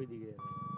कोई दिख जाएगा